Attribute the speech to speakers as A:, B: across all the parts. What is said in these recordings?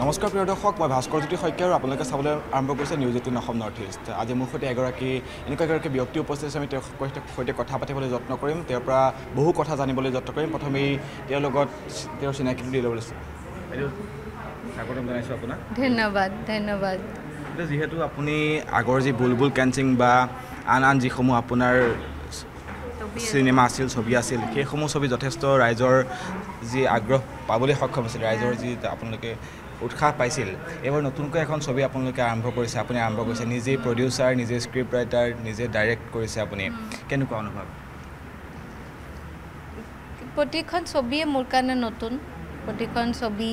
A: নমস্কাৰ প্ৰিয় দৰ্শক মই ভাস্কৰ জ্যোতি শইকীয়া আৰু আপোনালোকে চাবলৈ আৰম্ভ কৰিছে news eighteen Assam north east আজি মোৰ সৈতে এগৰাকী এনেকুৱা এগৰাকী ব্যক্তি উপস্থিত আছে আমি তেওঁৰ সৈতে- সৈতে কথা পাতিবলৈ যত্ন কৰিম। তেওঁৰ পৰা বহু কথা জানিবলৈ যত্ন কৰিম। প্ৰথমেই তেওঁৰ লগত তেওঁৰ চিনাকিটো দি ল'বলৈ স্বাগতম জনাইছোঁ আপোনাক।
B: ধন্যবাদ ধন্যবাদ।
A: এতিয়া যিহেতু আপুনি আগৰ যি বুলবুল কেঞ্চিং বা আন আন যিসমূহ আপোনাৰ চিনেমা আছিল ছবি আছিল সেইসমূহ ছবি যথেষ্ট ৰাইজৰ যি আগ্ৰহ পাবলৈ সক্ষম আছিল ৰাইজৰ যি আপোনালোকে উৎসাহ পাইছিল। এইবাৰ নতুনকৈ এখন ছবি আপোনালোকে আৰম্ভ কৰিছে। আপুনি আৰম্ভ কৰিছে। নিজেই প্ৰডিউচাৰ নিজে স্ক্ৰিপ্ট ৰাইটাৰ নিজে ডাইৰেক্ট কৰিছে আপুনি। কেনেকুৱা অনুভৱ?
B: প্ৰতিখন ছবিয়ে মোৰ কাৰণে নতুন। প্ৰতিখন ছবি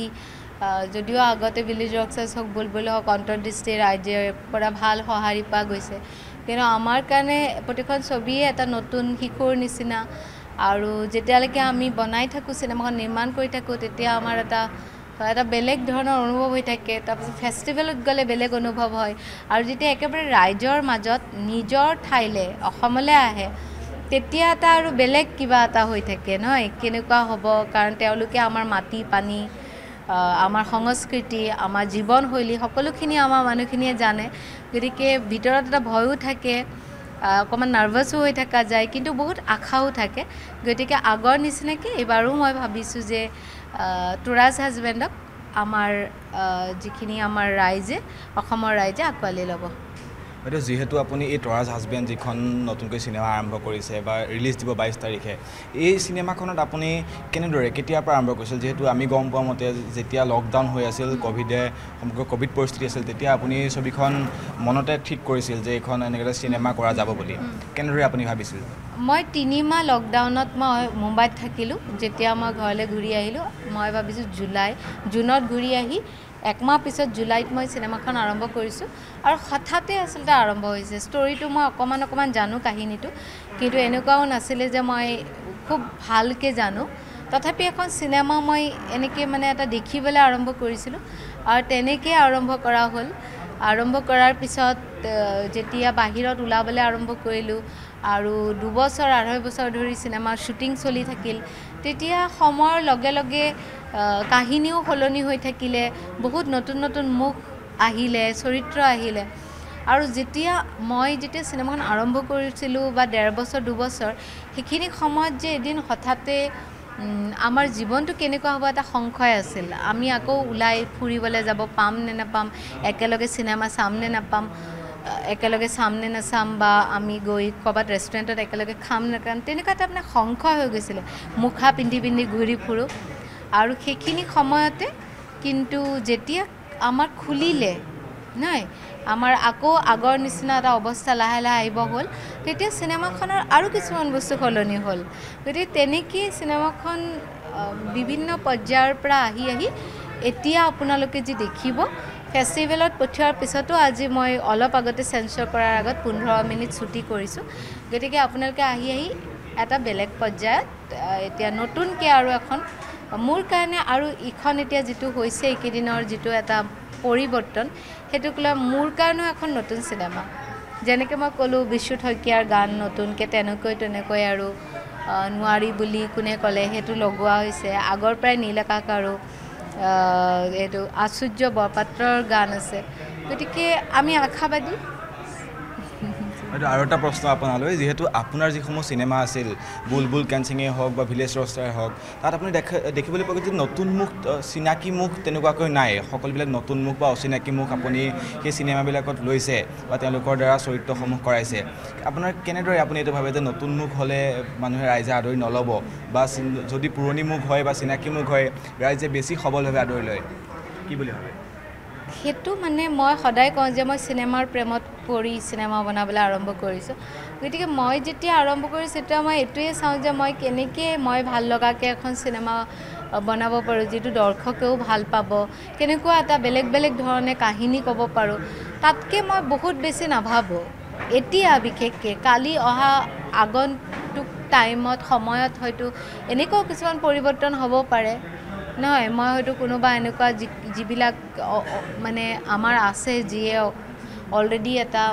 B: যদিও আগতে ভিলেজ ৰক্সাছ হওক বুলবুল হওক অন্তৰ্দৃষ্টি ৰাইজৰ পৰা ভাল সঁহাৰি পোৱা গৈছে। কিন্তু আমাৰ কাৰণে প্ৰতিখন ছবিয়ে এটা নতুন শিশুৰ নিচিনা। আৰু যেতিয়ালৈকে আমি বনাই থাকোঁ চিনেমাখন নিৰ্মাণ কৰি থাকোঁ তেতিয়া আমাৰ এটা এটা বেলেগ ধৰণৰ অনুভৱ হৈ থাকে তাৰপিছত ফেষ্টিভেলত গ'লে বেলেগ অনুভৱ হয়। আৰু যেতিয়া একেবাৰে ৰাইজৰ মাজত নিজৰ ঠাইলৈ অসমলৈ আহে তেতিয়া এটা আৰু বেলেগ কিবা এটা হৈ থাকে নহয়? কেনেকুৱা হ'ব? কাৰণ তেওঁলোকে আমাৰ মাটি পানী আমাৰ সংস্কৃতি আমাৰ জীৱনশৈলী সকলোখিনি আমাৰ মানুহখিনিয়ে জানে। গতিকে ভিতৰত এটা ভয়ো থাকে অকণমান নাৰ্ভাছো হৈ থকা যায় কিন্তু বহুত আশাও থাকে। গতিকে আগৰ নিচিনাকৈ এইবাৰো মই ভাবিছোঁ যে তোৰাজ হাজবেণ্ডক আমাৰ যিখিনি আমাৰ ৰাইজে অসমৰ ৰাইজে আঁকোৱালি ল'ব।
A: বাইদেউ যিহেতু আপুনি এই তৰাজ হাজবেণ্ড যিখন নতুনকৈ চিনেমা আৰম্ভ কৰিছে বা ৰিলিজ দিব বাইছ তাৰিখে এই চিনেমাখনত আপুনি কেনেদৰে কেতিয়াৰ পৰা আৰম্ভ কৰিছিল? যিহেতু আমি গম পোৱা মতে যেতিয়া লকডাউন হৈ আছিল ক'ভিডে সমগ্ৰ ক'ভিড পৰিস্থিতি আছিল তেতিয়া আপুনি ছবিখন মনতে ঠিক কৰিছিল যে এইখন এনেকৈ চিনেমা কৰা যাব বুলি। কেনেদৰে আপুনি ভাবিছিল?
B: মই তিনিমাহ লকডাউনত মই মুম্বাইত থাকিলোঁ যেতিয়া মই ঘৰলৈ ঘূৰি আহিলোঁ মই ভাবিছোঁ জুলাই জুনত ঘূৰি আহি একমাহ পিছত জুলাইত মই চিনেমাখন আৰম্ভ কৰিছোঁ। আৰু হঠাতে আচলতে আৰম্ভ হৈছে। ষ্টৰিটো মই অকণমান অকণমান জানো কাহিনীটো। কিন্তু এনেকুৱাও নাছিলে যে মই খুব ভালকৈ জানো। তথাপি এখন চিনেমা মই এনেকৈ মানে এটা দেখিবলৈ আৰম্ভ কৰিছিলোঁ। আৰু তেনেকৈ আৰম্ভ কৰা হ'ল। আৰম্ভ কৰাৰ পিছত যেতিয়া বাহিৰত ওলাবলৈ আৰম্ভ কৰিলোঁ আৰু দুবছৰ আঢ়ৈ বছৰ ধৰি চিনেমাৰ শ্বুটিং চলি থাকিল তেতিয়া সময়ৰ লগে লগে কাহিনীও সলনি হৈ থাকিলে বহুত নতুন নতুন মুখ আহিলে চৰিত্ৰ আহিলে। আৰু যেতিয়া মই যেতিয়া চিনেমাখন আৰম্ভ কৰিছিলোঁ বা ডেৰ বছৰ দুবছৰ সেইখিনি সময়ত যে এদিন হঠাতে আমাৰ জীৱনটো কেনেকুৱা হ'ব এটা সংশয় আছিল। আমি আকৌ ওলাই ফুৰিবলৈ যাব পাম নে নাপাম একেলগে চিনেমা চাম নে নাপাম একেলগে চাম নে নাচাম বা আমি গৈ ক'ৰবাত ৰেষ্টুৰেণ্টত একেলগে খাম নাখাম তেনেকুৱা এটা মানে সংশয় হৈ গৈছিলে। মুখা পিন্ধি পিন্ধি ঘূৰি ফুৰোঁ। আৰু সেইখিনি সময়তে কিন্তু যেতিয়া আমাৰ খুলিলে নাই আমাৰ আকৌ আগৰ নিচিনা এটা অৱস্থা লাহে লাহে আহিব হ'ল তেতিয়া চিনেমাখনৰ আৰু কিছুমান বস্তু সলনি হ'ল। গতিকে তেনেকেই চিনেমাখন বিভিন্ন পৰ্যায়ৰ পৰা আহি আহি এতিয়া আপোনালোকে যি দেখিব ফেষ্টিভেলত পঠিওৱাৰ পিছতো আজি মই অলপ আগতে চেঞ্চৰ কৰাৰ আগত পোন্ধৰ মিনিট ছুটি কৰিছোঁ। গতিকে আপোনালোকে আহি আহি এটা বেলেগ পৰ্যায়ত এতিয়া নতুনকৈ আৰু এখন মোৰ কাৰণে আৰু ইখন এতিয়া যিটো হৈছে এইকেইদিনৰ যিটো এটা পৰিৱৰ্তন সেইটোক লৈ মোৰ কাৰণেও এখন নতুন চিনেমা। যেনেকৈ মই ক'লোঁ বিশ্বুত শইকীয়াৰ গান নতুনকৈ তেনেকৈ তেনেকৈ আৰু নোৱাৰি বুলি কোনে ক'লে সেইটো লগোৱা হৈছে। আগৰ পৰাই নীল আকাশ আৰু এইটো আচুৰ্য বৰপাত্ৰৰ গান আছে। গতিকে আমি আশাবাদী
A: হয়তো আৰু এটা প্ৰশ্ন আপোনালৈ যিহেতু আপোনাৰ যিসমূহ চিনেমা আছিল বুলবুল কেঞ্চিঙেই হওক বা ভিলেজ ৰষ্টাৰে হওক তাত আপুনি দেখা দেখিবলৈ গৈছে যে নতুন মুখ চিনাকি মুখ তেনেকুৱাকৈ নাই। সকলোবিলাক নতুন মুখ বা অচিনাকি মুখ আপুনি সেই চিনেমাবিলাকত লৈছে বা তেওঁলোকৰ দ্বাৰা চৰিত্ৰসমূহ কৰাইছে। আপোনাৰ কেনেদৰে আপুনি এইটো ভাবে যে নতুন মুখ হ'লে মানুহে ৰাইজে আদৰি নল'ব বা যদি পুৰণি মুখ হয় বা চিনাকি মুখ হয় ৰাইজে বেছি সবলভাৱে আদৰি লয়? কি বুলি ভাবে?
B: সেইটো মানে মই সদায় কওঁ যে মই চিনেমাৰ প্ৰেমত পৰি চিনেমা বনাবলৈ আৰম্ভ কৰিছোঁ। গতিকে মই যেতিয়া আৰম্ভ কৰিছোঁ তেতিয়া মই এইটোৱে চাওঁ যে মই কেনেকৈ মই ভাল লগাকৈ এখন চিনেমা বনাব পাৰোঁ যিটো দৰ্শকেও ভাল পাব। কেনেকুৱা এটা বেলেগ বেলেগ ধৰণে কাহিনী ক'ব পাৰোঁ। তাতকৈ মই বহুত বেছি নাভাবোঁ। এতিয়া বিশেষকৈ কালি অহা আগন্তুক টাইমত সময়ত হয়তো এনেকুৱাও কিছুমান পৰিৱৰ্তন হ'ব পাৰে। নহয় মই হয়তো কোনোবা এনেকুৱা যি যিবিলাক মানে আমাৰ আছে যিয়ে অলৰেডি এটা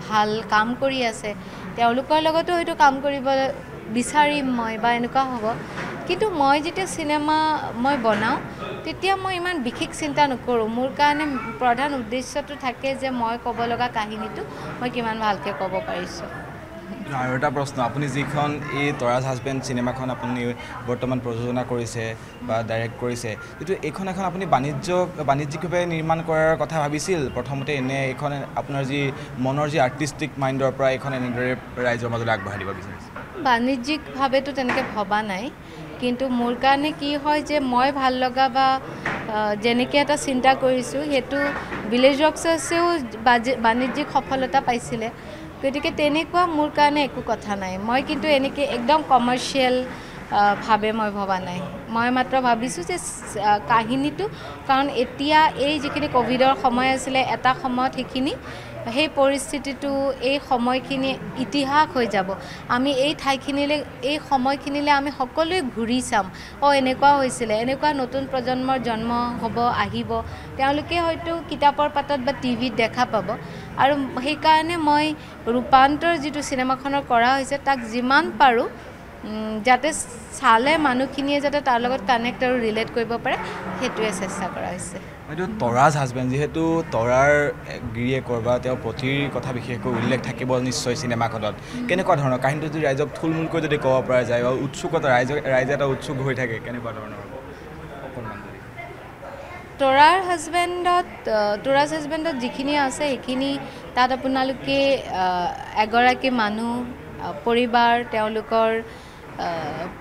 B: ভাল কাম কৰি আছে তেওঁলোকৰ লগতো হয়তো কাম কৰিব বিচাৰিম মই বা এনেকুৱা হ'ব। কিন্তু মই যেতিয়া চিনেমা মই বনাওঁ তেতিয়া মই ইমান বিশেষ চিন্তা নকৰোঁ। মোৰ কাৰণে প্ৰধান উদ্দেশ্যটো থাকে যে মই ক'ব লগা কাহিনীটো মই কিমান ভালকৈ ক'ব পাৰিছোঁ।
A: আৰু এটা প্ৰশ্ন আপুনি যিখন এই তৰাজ হাজবেণ্ড চিনেমাখন আপুনি বৰ্তমান প্ৰযোজনা কৰিছে বা ডাইৰেক্ট কৰিছে যিটো এইখন এখন আপুনি বাণিজ্য বাণিজ্যিকভাৱে নিৰ্মাণ কৰাৰ কথা ভাবিছিল? প্ৰথমতে এনে এইখন আপোনাৰ যি মনৰ যি আৰ্টিষ্টিক মাইণ্ডৰ পৰা এইখন এনেদৰে ৰাইজৰ মাজলৈ আগবঢ়াই দিব বিচাৰিছে?
B: বাণিজ্যিকভাৱেতো তেনেকৈ ভবা নাই কিন্তু মোৰ কাৰণে কি হয় যে মই ভাল লগা বা যেনেকৈ এটা চিন্তা কৰিছোঁ সেইটো ভিলেজ ৰকছাৰ্ছেও বাজি বাণিজ্যিক সফলতা পাইছিলে। গতিকে তেনেকুৱা মোৰ কাৰণে একো কথা নাই। মই কিন্তু এনেকৈ একদম কমাৰ্চিয়েল ভাৱে মই ভবা নাই। মই মাত্ৰ ভাবিছোঁ যে কাহিনীটো কাৰণ এতিয়া এই যিখিনি ক'ভিডৰ সময় আছিলে এটা সময়ত সেইখিনি সেই পৰিস্থিতিটো এই সময়খিনি ইতিহাস হৈ যাব। আমি এই ঠাইখিনিলৈ এই সময়খিনিলৈ আমি সকলোৱে ঘূৰি চাম। অঁ এনেকুৱা হৈছিলে এনেকুৱা নতুন প্ৰজন্মৰ জন্ম হ'ব আহিব। তেওঁলোকে হয়তো কিতাপৰ পাতত বা টিভিত দেখা পাব। আৰু সেইকাৰণে মই ৰূপান্তৰ যিটো চিনেমাখনৰ কৰা হৈছে তাক যিমান পাৰোঁ যাতে চালে মানুহখিনিয়ে যাতে তাৰ লগত কানেক্ট আৰু ৰিলেট কৰিব পাৰে সেইটোৱে চেষ্টা কৰা হৈছে।
A: এইটো তৰাজ হাজবেণ্ড যিহেতু তৰাৰ গিৰিয়েকৰ বা তেওঁৰ পতিৰ কথা বিশেষকৈ উল্লেখ থাকিব নিশ্চয় চিনেমাখনত। কেনেকুৱা ধৰণৰ? কাহিনীটো যদি ৰাইজক থুলমূলকৈ যদি ক'ব পৰা যায় বা উৎসুকতা ৰাইজক ৰাইজে এটা উৎসুক হৈ থাকে কেনেকুৱা ধৰণৰ।
B: তৰাৰ হাজবেণ্ডত তৰাজ হাজবেণ্ডত যিখিনি আছে সেইখিনি তাত আপোনালোকে এগৰাকী মানুহ পৰিবাৰ তেওঁলোকৰ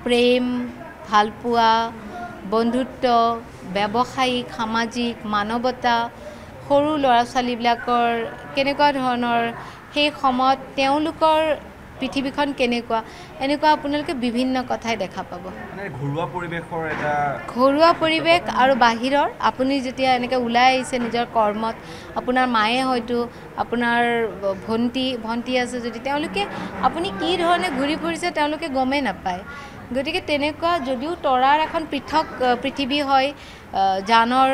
B: প্ৰেম ভালপোৱা বন্ধুত্ব ব্যৱসায়িক সামাজিক মানৱতা সৰু ল'ৰা ছোৱালীবিলাকৰ কেনেকুৱা ধৰণৰ সেই সময়ত তেওঁলোকৰ পৃথিৱীখন কেনেকুৱা? এনেকুৱা আপোনালোকে বিভিন্ন কথাই দেখা পাব।
A: ঘৰুৱা পৰিৱেশৰ এটা
B: ঘৰুৱা পৰিৱেশ আৰু বাহিৰৰ আপুনি যেতিয়া এনেকৈ ওলাই আহিছে নিজৰ কৰ্মত আপোনাৰ মায়ে হয়তো আপোনাৰ ভণ্টি ভণ্টি আছে যদি তেওঁলোকে আপুনি কি ধৰণে ঘূৰি ফুৰিছে তেওঁলোকে গমেই নাপায়। গতিকে তেনেকুৱা যদিও তৰাৰ এখন পৃথক পৃথিৱী হয় জানৰ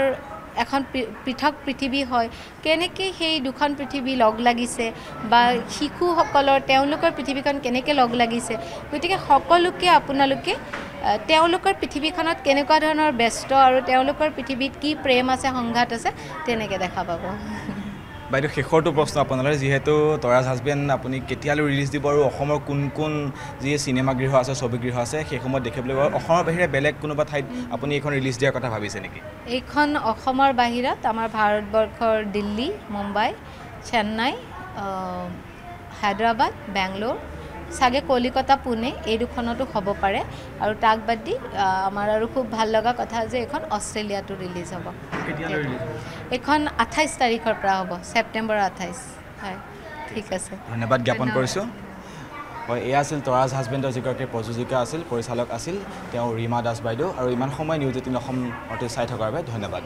B: এখন পৃথক পৃথিৱী হয়। কেনেকৈ সেই দুখন পৃথিৱী লগ লাগিছে বা শিশুসকলৰ তেওঁলোকৰ পৃথিৱীখন কেনেকৈ লগ লাগিছে গতিকে সকলোকে আপোনালোকে তেওঁলোকৰ পৃথিৱীখনত কেনেকুৱা ধৰণৰ ব্যস্ত আৰু তেওঁলোকৰ পৃথিৱীত কি প্ৰেম আছে সংঘাত আছে তেনেকৈ দেখা পাব।
A: বাইদেউ শেষৰটো প্ৰশ্ন আপোনালৈ যিহেতু তৰাজ হাজবেণ্ড আপুনি কেতিয়ালৈ ৰিলিজ দিব আৰু অসমৰ কোন কোন যি চিনেমাগৃহ আছে ছবিগৃহ আছে সেই সময়ত দেখিবলৈ পাব। অসমৰ বাহিৰে বেলেগ কোনোবা ঠাইত আপুনি এইখন ৰিলিজ দিয়াৰ কথা ভাবিছে নেকি?
B: এইখন অসমৰ বাহিৰত আমাৰ ভাৰতবৰ্ষৰ দিল্লী মুম্বাই চেন্নাই হায়দৰাবাদ বেংগলোৰ। চাগে কলিকতা পুনে এই দুখনতো হ'ব পাৰে। আৰু তাক বাদ দি আমাৰ আৰু খুব ভাল লগা কথা যে এইখন অষ্ট্ৰেলিয়াতো ৰিলিজ হ'ব। এইখন আঠাইছ তাৰিখৰ পৰা হ'ব ছেপ্টেম্বৰ আঠাইছ। হয় ঠিক আছে।
A: ধন্যবাদ জ্ঞাপন। কৰিছোঁ। হয় এয়া আছিল তৰাজ হাজবেণ্ডৰ যিগৰাকী প্ৰযোজিকা আছিল পৰিচালক আছিল তেওঁ ৰীমা দাস বাইদেউ। আৰু ইমান সময় নিউজ এইটিন অসম অতি চাই থকাৰ বাবে ধন্যবাদ।